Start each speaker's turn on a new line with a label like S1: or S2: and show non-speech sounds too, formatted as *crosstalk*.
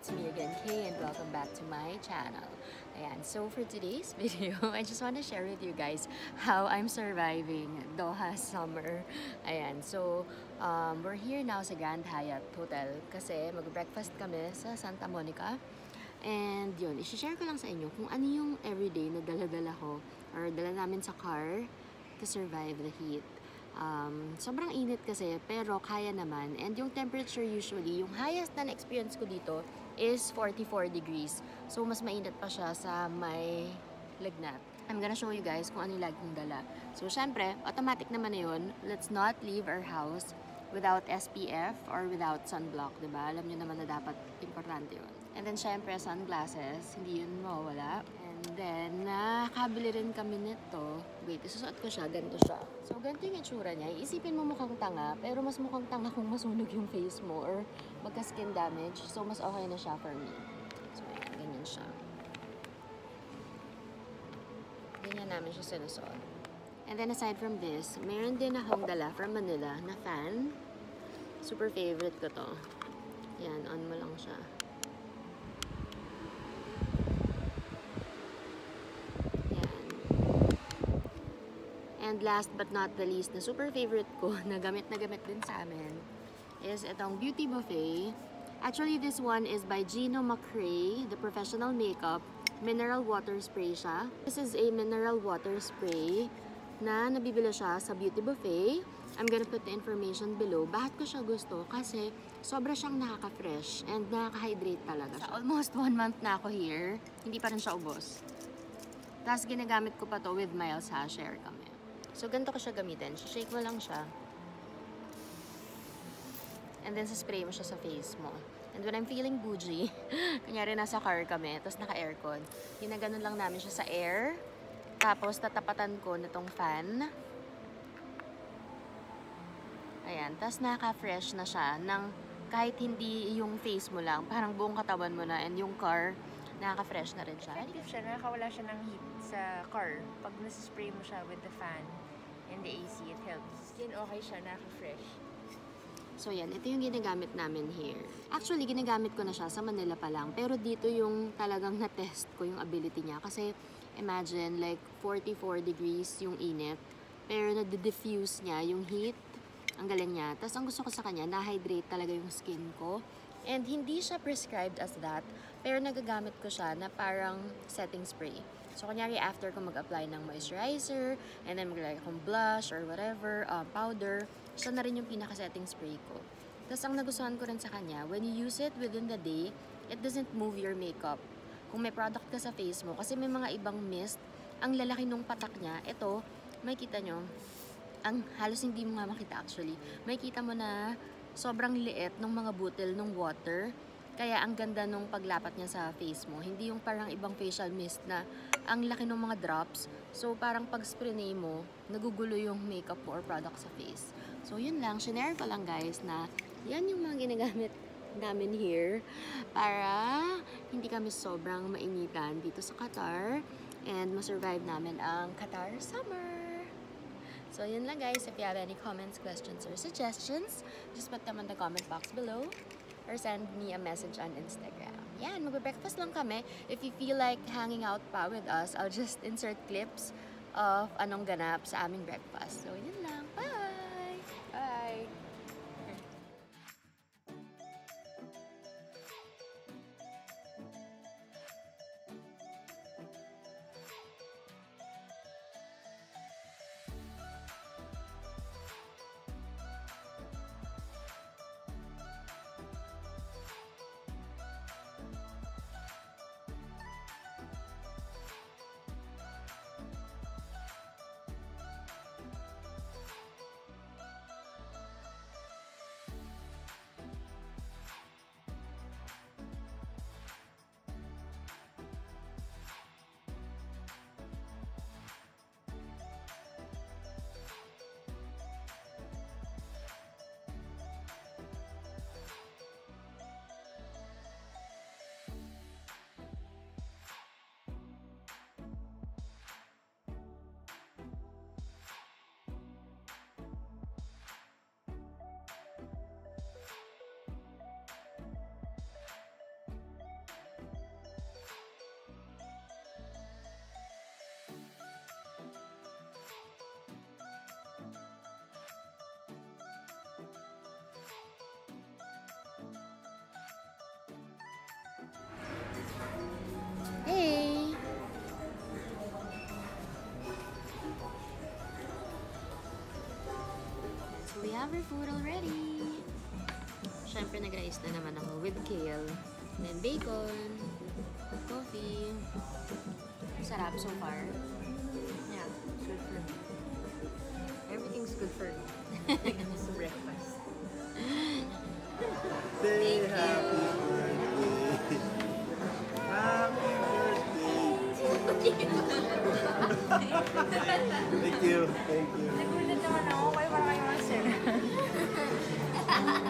S1: it's me again, Kay, and welcome back to my channel. Ayan, so for today's *laughs* video, I just want to share with you guys how I'm surviving Doha summer. Ayan, so um, we're here now sa Grand Hyatt Hotel kasi mag-breakfast kami sa Santa Monica. And yun, isi-share ko lang sa inyo kung ano yung everyday na dala-dala ko or dala namin sa car to survive the heat. Um, sobrang init kasi, pero kaya naman. And yung temperature usually, yung highest na na-experience ko dito is 44 degrees. So, mas mainit pa siya sa may lagnat. I'm gonna show you guys kung ano yung laging dala. So, syempre, automatic naman na yun. Let's not leave our house without SPF or without sunblock, ba? Alam nyo naman na dapat importante yun. And then, syempre, sunglasses. Hindi yun mawawala. Then, nakakabili rin kami nito. Wait, isusuot ko siya. Ganito siya. So, ganito yung itsura niya. Isipin mo mukhang tanga, pero mas mukhang tanga kung masunog yung face mo or magka-skin damage. So, mas okay na siya for me. So, ganyan siya. Ganyan namin siya sinusuot. And then, aside from this, meron din akong dala from Manila na fan. Super favorite ko to. Yan, on mo lang siya. Yan. And last but not the least, na super favorite ko, *laughs* na gamit na gamit din sa amin, is itong Beauty Buffet. Actually, this one is by Gino McRae, the professional makeup. Mineral water spray siya. This is a mineral water spray na nabibili siya sa Beauty Buffet. I'm gonna put the information below. Bakit ko siya gusto? Kasi sobra siyang nakaka-fresh and nakaka-hydrate talaga siya. almost one month na ako here, hindi pa rin siya ubos. Tapos ginagamit ko pa to with Miles ha, share kami. So ganito ko siya gamitin. Shake mo lang siya. And then, spray mo siya sa face mo. And when I'm feeling bougie, *laughs* kunyari nasa car kami, tapos naka-aircon, ginaganon lang namin siya sa air. Tapos, tatapatan ko na tong fan. Ayan. Tapos, naka-fresh na siya ng kahit hindi yung face mo lang, parang buong katawan mo na, and yung car, nakaka-fresh na rin siya.
S2: Effective siya, nakakawala siya ng heat sa car. Pag nasa-spray mo siya with the fan and the AC, it helps. Skin okay siya, nakaka-fresh.
S1: So yan, ito yung ginagamit namin here. Actually, ginagamit ko na siya sa Manila pa lang. Pero dito yung talagang na-test ko yung ability niya. Kasi imagine like 44 degrees yung init. Pero na-diffuse niya yung heat. Ang galing niya. Tapos ang gusto ko sa kanya, na-hydrate talaga yung skin ko. And hindi siya prescribed as that. Pero nagagamit ko siya na parang setting spray. So, kunyari, after ko mag-apply ng moisturizer, and then mag-apply akong blush or whatever, uh, powder, siya na rin yung pinaka-setting spray ko. Tapos, ang nagustuhan ko rin sa kanya, when you use it within the day, it doesn't move your makeup. Kung may product ka sa face mo, kasi may mga ibang mist, ang lalaki nung patak niya, ito, may kita nyo, ang halos hindi mo nga makita actually, may kita mo na sobrang liit ng mga butil ng water. Kaya ang ganda nung paglapat niya sa face mo. Hindi yung parang ibang facial mist na ang laki ng mga drops. So parang pag spray mo, nagugulo yung makeup mo or product sa face. So yun lang, shinare ko lang guys na yan yung mga ginagamit namin here para hindi kami sobrang mainitan dito sa Qatar and masurvive namin ang Qatar summer. So yun lang guys, if you have any comments, questions, or suggestions, just put them in the comment box below or send me a message on Instagram. Yan, magbe-breakfast lang kami. If you feel like hanging out pa with us, I'll just insert clips of anong ganap sa aming breakfast. So yun lang. We have our food already. Siyempre, nag-rice na naman ako with kale. And then bacon, coffee. Sarap so far. Yeah, it's good for me. Everything's good for me. It's
S2: breakfast.
S1: Say happy birthday. Happy.
S2: Thank you. *laughs* *laughs* Thank you. Thank you. Nagulat naman. Ha ha ha!